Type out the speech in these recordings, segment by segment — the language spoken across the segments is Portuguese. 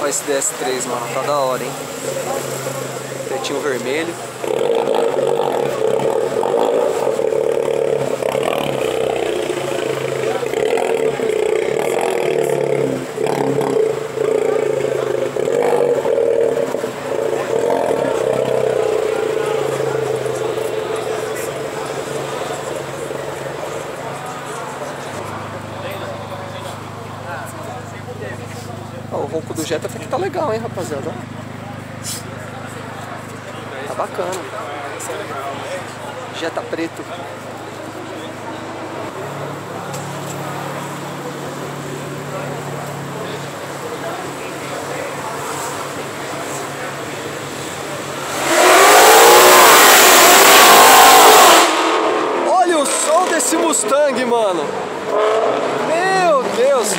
Olha esse DS3, mano. Tá da hora, hein? Tetinho vermelho. Ronco do Jetta que tá legal, hein, rapaziada. Tá bacana. Jetta preto. Olha o som desse Mustang, mano. Meu Deus.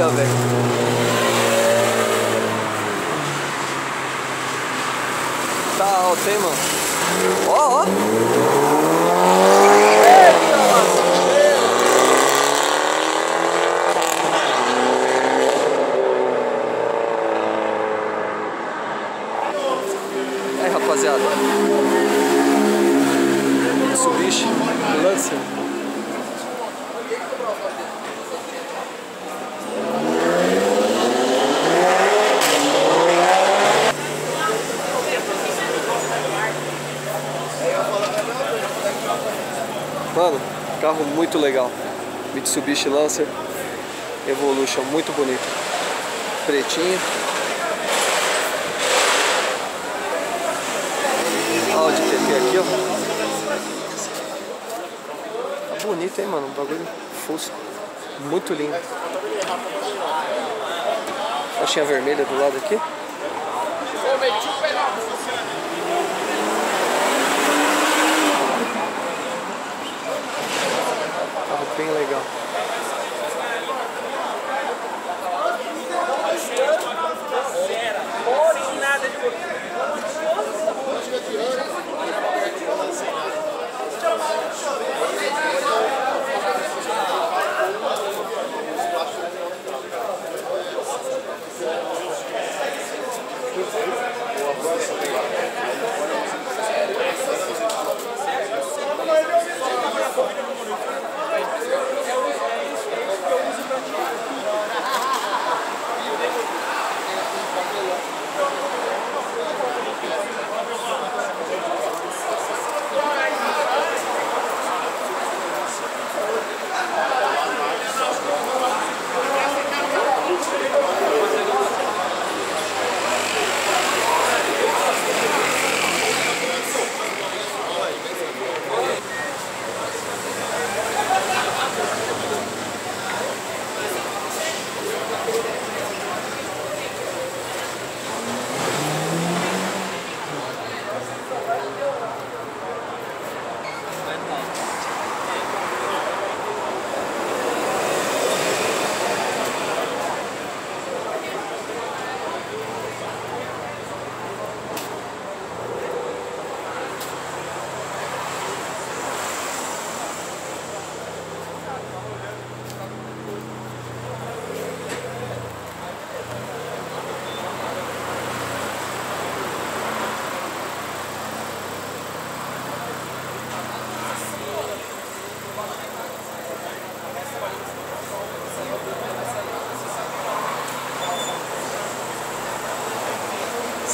Olha, velho. Tá alto, hein, mano? Ó, ó. Aí, rapaziada. Mitsubishi Lancer. Mano, carro muito legal. Mitsubishi Lancer Evolution, muito bonito. Pretinho. Audi TT aqui, ó. Tá bonito, hein, mano? O bagulho fusco. Muito lindo. Faixinha vermelha do lado aqui.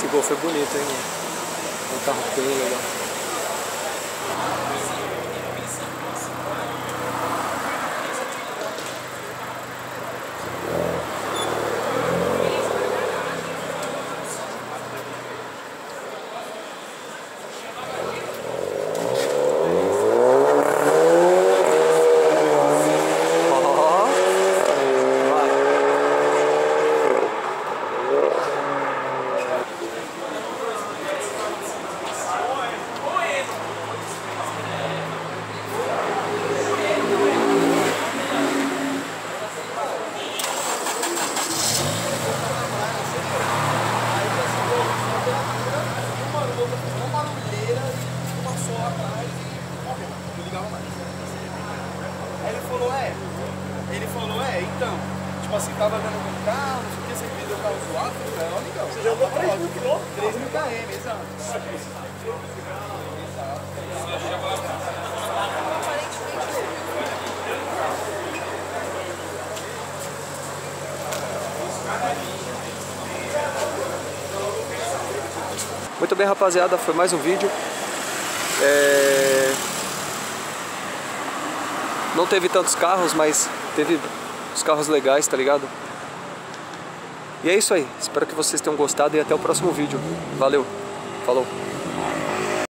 Esse Golf é bonito, hein? falou, é. Ele falou, é, então. Tipo assim, tava andando com o carro, não sei o que, você vendeu o carro zoado? Falei, não, legal. Você jogou 3 mil quilômetros? 3 mil km, exato. Muito bem, rapaziada, foi mais um vídeo. É... Não teve tantos carros, mas teve os carros legais, tá ligado? E é isso aí. Espero que vocês tenham gostado e até o próximo vídeo. Valeu. Falou.